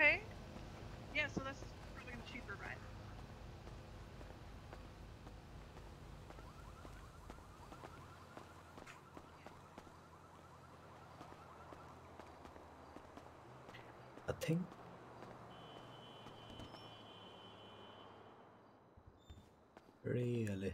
Okay. Yeah, so that's probably the cheaper, ride. I think really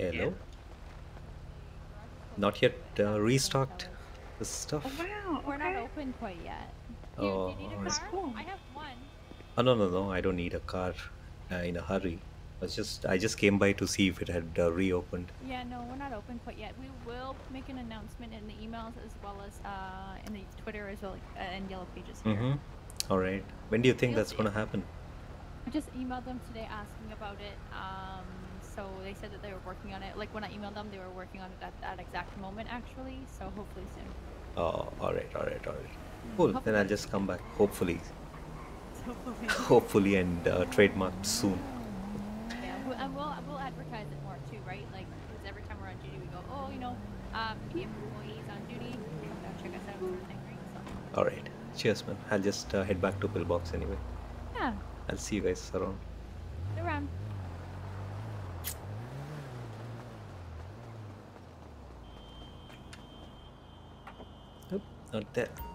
Hello? Not yet uh, restocked the stuff? Oh wow. We're not open quite yet. Oh, do you need a car? cool. I have one. Oh, no, no, no. I don't need a car uh, in a hurry. I was just I just came by to see if it had uh, reopened. Yeah, no, we're not open quite yet. We will make an announcement in the emails as well as uh, in the Twitter as well uh, and Yellow Pages here. Mm-hmm. All right. When do you think You'll that's going to happen? I just emailed them today asking about it. Um, so they said that they were working on it. Like when I emailed them, they were working on it at that exact moment actually. So hopefully soon. Oh, all right, all right, all right. Cool. Then I'll just come back. Hopefully, Hopefully. hopefully, and uh, trademark soon. Yeah, we'll, and we'll we'll advertise it more too, right? Like because every time we're on duty, we go, oh, you know, um, employees on duty, come check us out, sort of thing, right? So All right. Cheers, man. I'll just uh, head back to Pillbox anyway. yeah, I'll see you guys around. around. Nope, not there.